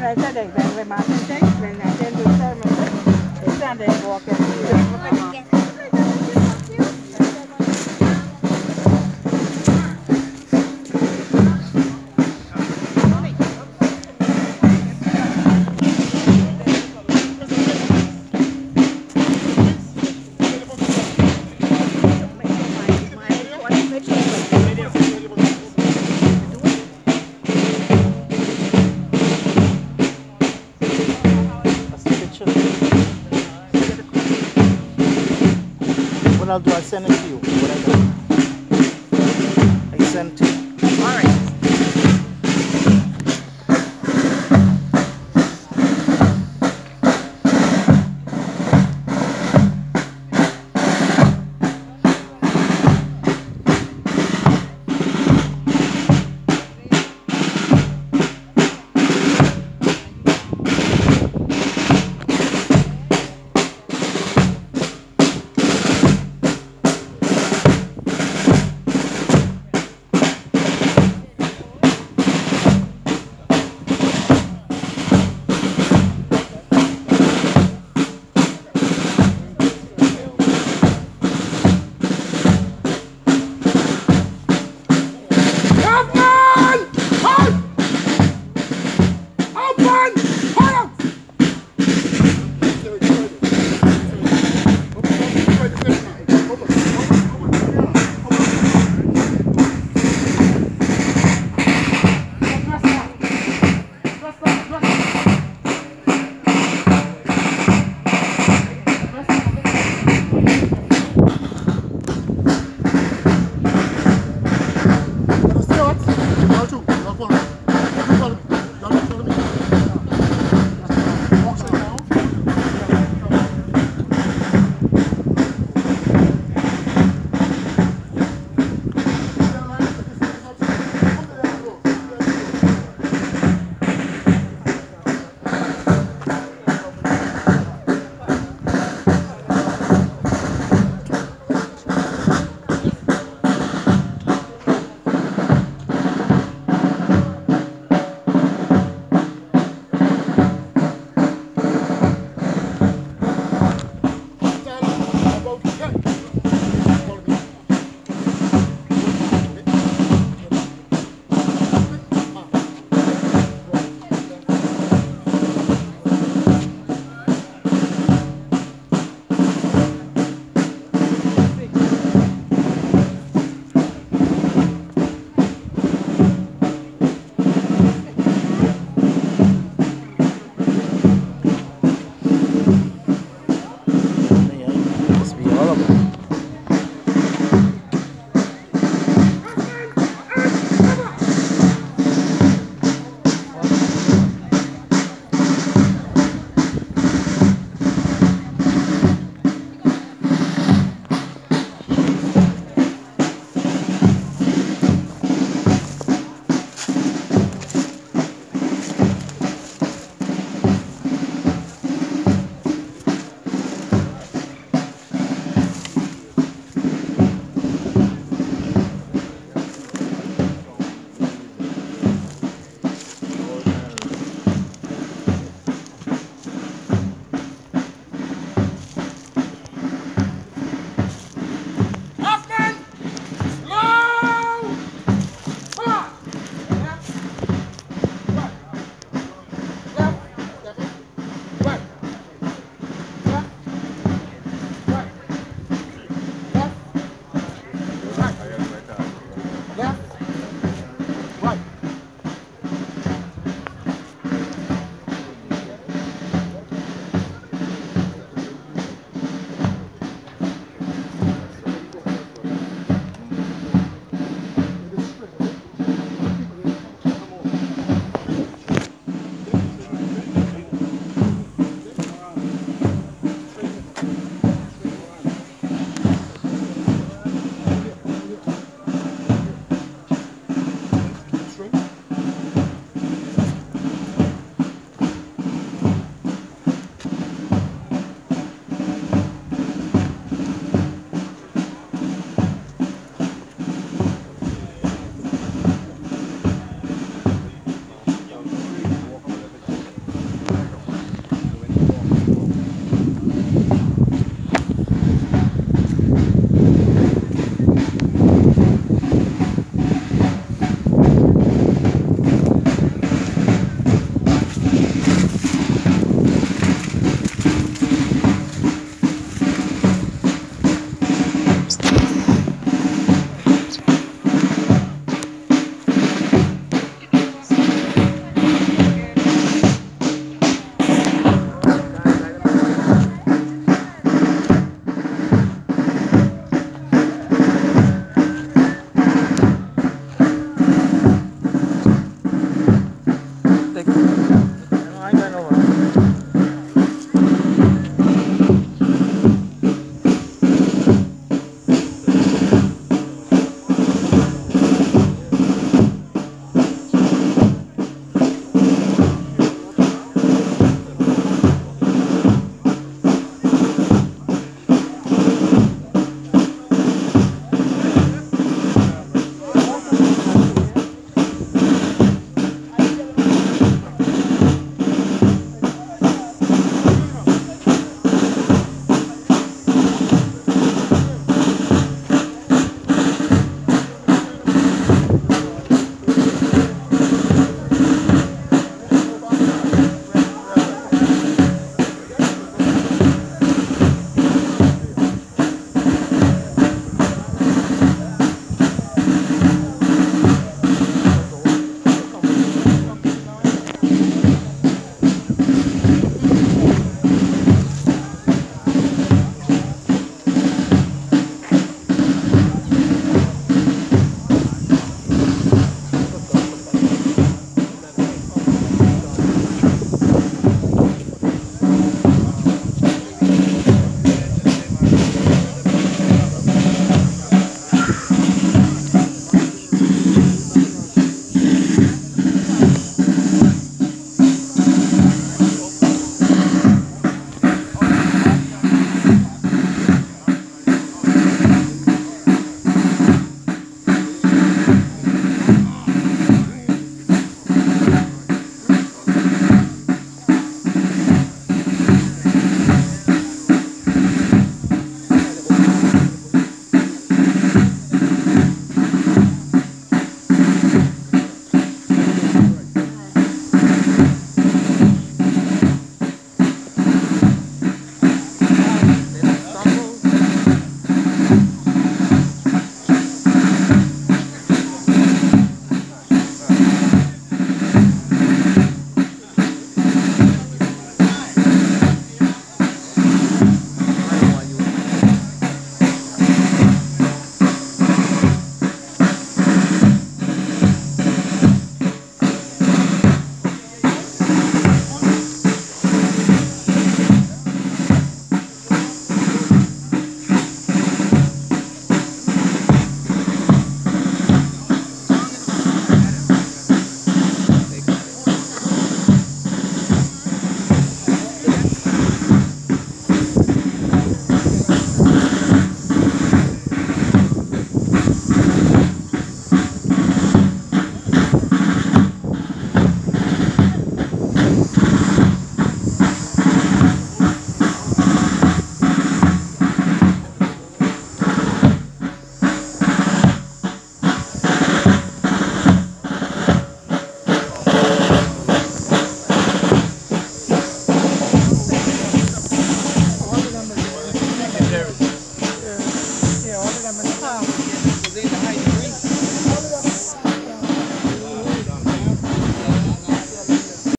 wij zijn để về wij maken een tekst, wij zijn dus samen. Ik sta ra để ook. cái When I'll do, I send it to you.